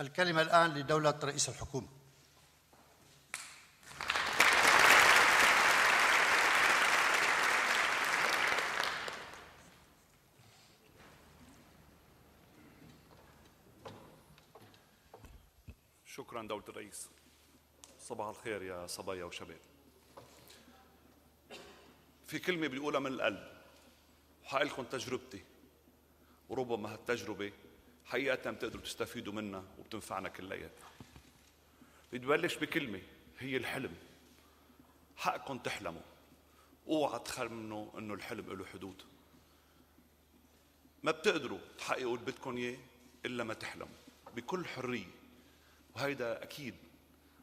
الكلمة الآن لدولة رئيس الحكومة. شكرا دولة الرئيس. صباح الخير يا صبايا وشباب. في كلمة بيقولها من القلب. وحقلكم تجربتي. وربما هالتجربة حقيقة بتقدروا تستفيدوا منها وبتنفعنا كلياتنا بدي ببلش بكلمة هي الحلم. حقكم تحلموا. اوعى تخمنوا إنه الحلم له حدود. ما بتقدروا تحققوا اللي بدكم إياه إلا ما تحلموا بكل حرية. وهيدا أكيد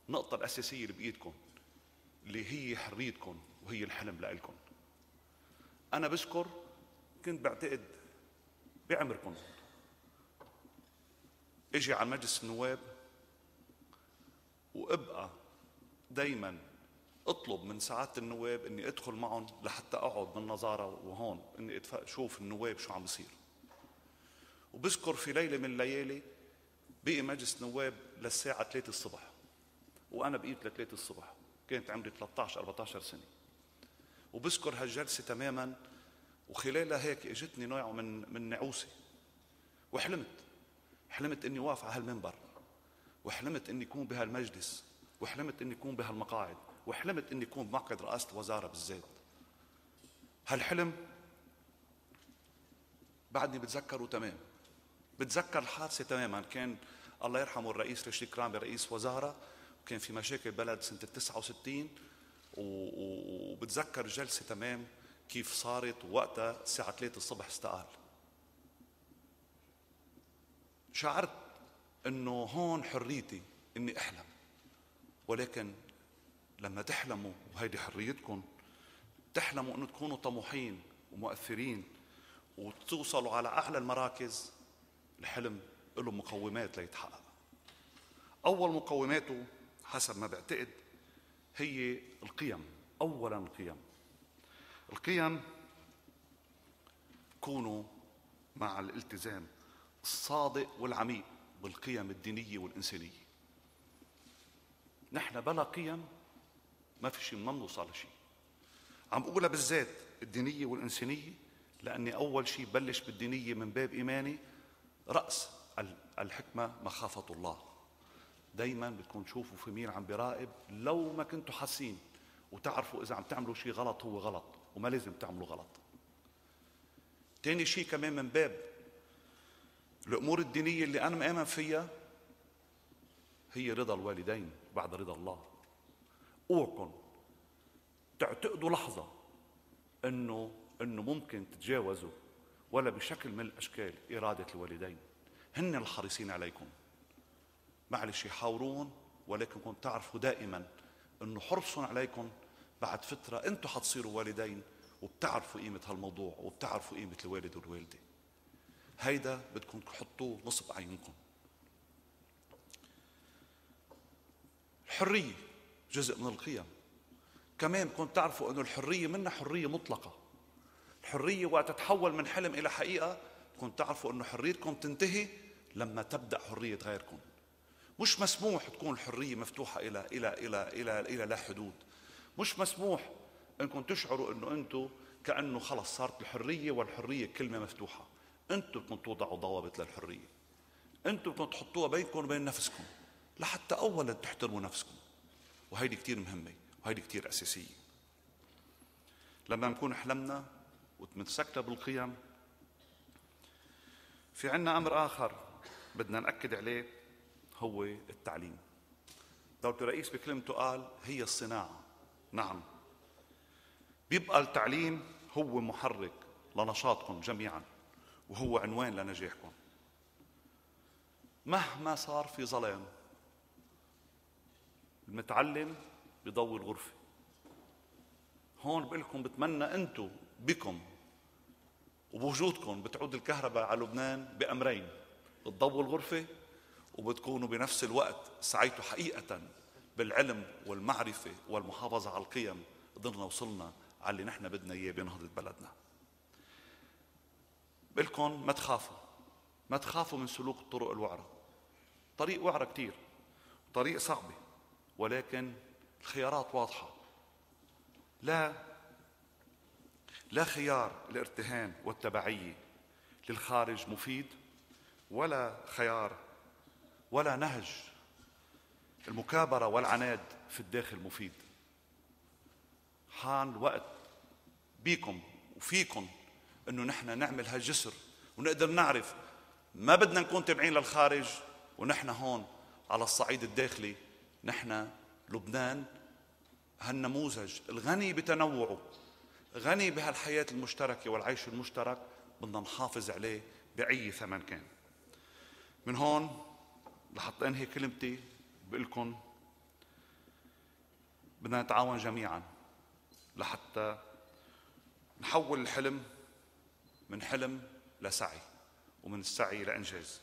النقطة الأساسية اللي بإيدكم اللي هي حريتكم وهي الحلم لإلكم. أنا بذكر كنت بعتقد بعمركم. أجي على مجلس النواب وابقى دايما اطلب من سعادة النواب إني أدخل معهم لحتى أقعد بالنظارة وهون إني أشوف النواب شو عم بصير وبذكر في ليلة من الليالي بقي مجلس نواب للساعة 3 الصبح. وأنا بقيت ل 3 الصبح. كانت عمري 13 14 سنة. وبذكر هالجلسة تماما وخلالها هيك إجتني نوع من من نعوسة. وحلمت. حلمت إني واقف على هالمنبر وحلمت إني اكون بهالمجلس وحلمت إني اكون بهالمقاعد وحلمت إني اكون بمقعد رئاسة الوزاره بالذات هالحلم بعدني بتذكره تمام. بتذكر الحادثة تماما كان الله يرحمه الرئيس رشيد كرامي رئيس وزارة وكان في مشاكل بلد سنة 69 وبتذكر الجلسة تمام كيف صارت وقتها الساعة 3 الصبح استقال. شعرت إنه هون حريتي إني أحلم. ولكن لما تحلموا وهيدي حريتكم تحلموا إنه تكونوا طموحين ومؤثرين وتوصلوا على أعلى المراكز الحلم له مقومات ليتحقق. أول مقوماته حسب ما بعتقد هي القيم اولا القيم. القيم كونوا مع الالتزام. الصادق والعميق بالقيم الدينية والإنسانية. نحن بلا قيم ما في شيء ما بنوصل لشيء عم بقولها بالذات الدينية والإنسانية لأني أول شيء بلش بالدينية من باب إيماني رأس الحكمة مخافة الله. دايما بدكم تشوفوا في مين عم بيراقب لو ما كنتوا حاسين وتعرفوا إذا عم تعملوا شيء غلط هو غلط وما لازم تعملوا غلط. تاني شيء كمان من باب الأمور الدينية اللي أنا مآمن فيها هي رضا الوالدين بعد رضا الله. أوعكم تعتقدوا لحظة انه إنه ممكن تتجاوزوا ولا بشكل من الأشكال إرادة الوالدين. هن الحريصين عليكم. معلش يحاورون ولكن كنت تعرفوا دائما إنه حرصهم عليكم بعد فترة أنتم حتصيروا والدين وبتعرفوا قيمة هالموضوع وبتعرفوا قيمة الوالد والوالدة. هيدا بدكم تحطوه نصب عينكم الحرية جزء من القيم. كمان بدكم تعرفوا إنه الحرية منا حرية مطلقة. الحرية وقت تتحول من حلم إلى حقيقة بدكم تعرفوا إنه حريتكم تنتهي لما تبدأ حرية غيركم. مش مسموح تكون الحرية مفتوحة إلى إلى إلى إلى إلى لا حدود. مش مسموح إنكم تشعروا إنه أنتم كأنه خلص صارت الحرية والحرية كلمة مفتوحة. أنتم بدكم توضعوا ضوابط للحرية. أنتم بدكم تحطوها بينكم وبين نفسكم. لحتى اولا تحترموا نفسكم. وهيدي كثير مهمة. وهيدي كثير أساسية. لما نكون حلمنا وتمسكنا بالقيم في عنا أمر آخر بدنا نأكد عليه هو التعليم. دولة الرئيس بكلمته قال هي الصناعة. نعم. بيبقى التعليم هو محرك لنشاطكم جميعا. وهو عنوان لنجاحكم. مهما صار في ظلام المتعلم بضوي الغرفة. هون بقول لكم بتمنى أنتم بكم وبوجودكم بتعود الكهرباء على لبنان بأمرين بتضووا الغرفة وبتكونوا بنفس الوقت سعيتوا حقيقة بالعلم والمعرفة والمحافظة على القيم قدرنا وصلنا على اللي نحن بدنا إياه بنهضة بلدنا. بقلكم ما تخافوا. ما تخافوا من سلوك الطرق الوعرة. طريق وعرة كتير. طريق صعبة ولكن الخيارات واضحة. لا لا خيار الارتهان والتبعية للخارج مفيد ولا خيار ولا نهج. المكابرة والعناد في الداخل مفيد. حان الوقت بيكم وفيكم. إنه نحن نعمل هالجسر ونقدر نعرف ما بدنا نكون تابعين للخارج ونحن هون على الصعيد الداخلي. نحن لبنان هالنموذج الغني بتنوعه غني بهالحياة المشتركة والعيش المشترك بدنا نحافظ عليه بأي ثمن كان. من هون لحتى أنهي كلمتي بقول لكم بدنا نتعاون جميعا لحتى نحول الحلم من حلم لسعي ومن السعي لإنجاز.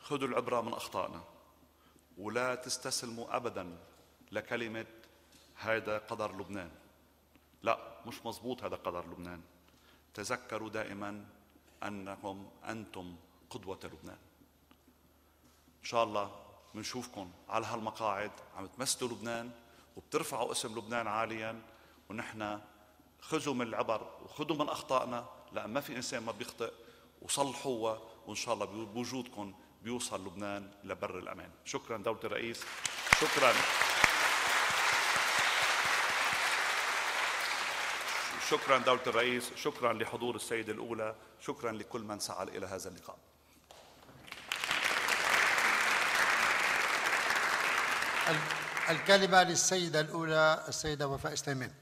خذوا العبرة من أخطائنا ولا تستسلموا أبدا لكلمة هذا قدر لبنان. لا مش مزبوط هذا قدر لبنان. تذكروا دائما أنكم أنتم قدوة لبنان. إن شاء الله بنشوفكم على هالمقاعد عم تمثلوا لبنان وبترفعوا اسم لبنان عاليا ونحن خذوا من العبر وخذوا من أخطائنا. لأن ما في إنسان ما بيخطئ. وصلحوها وإن شاء الله بوجودكم بيوصل لبنان لبر الأمان. شكرا دولة الرئيس. شكرا. شكرا دولة الرئيس. شكرا لحضور السيدة الأولى. شكرا لكل من سعى إلى هذا اللقاء. الكلمة للسيدة الأولى السيدة وفاء سليمان.